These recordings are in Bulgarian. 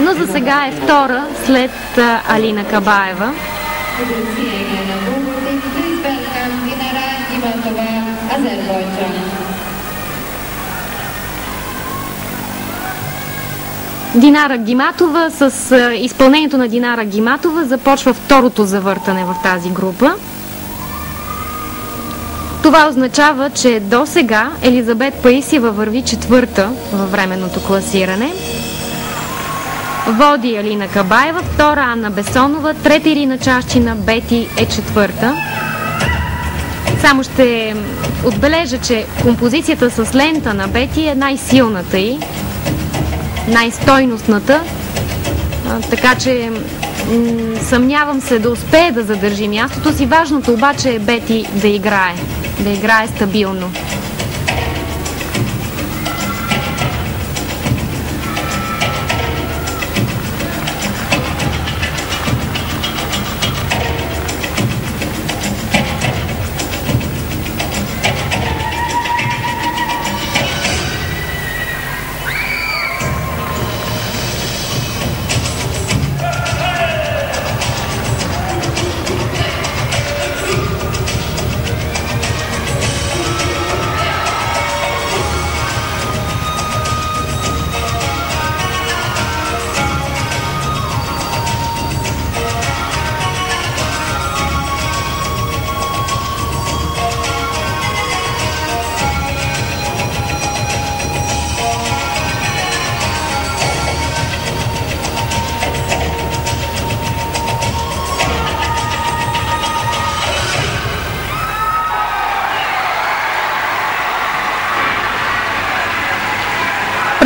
но за сега е втора след Алина Кабаева. Динара Гиматова с изпълнението на Динара Гиматова започва второто завъртане в тази група. Това означава, че до сега Елизабет Паисиева върви четвърта във временното класиране. Води Алина Кабаева, втора Анна Бесонова, трета Ирина Чащина, Бети е четвърта. Само ще отбележа, че композицията с лента на Бети е най-силната и най-стойностната, така че съмнявам се да успее да задържи мястото си. Важното обаче е Бети да играе, да играе стабилно.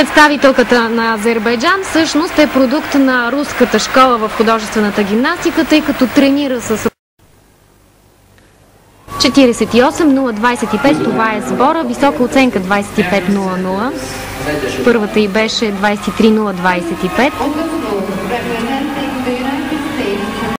Представителката на Азербайджан всъщност е продукт на руската школа в художествената гимнастика, тъй като тренира с 48-025, това е сбора, висока оценка 25-0-0. Първата и беше 23-0-25.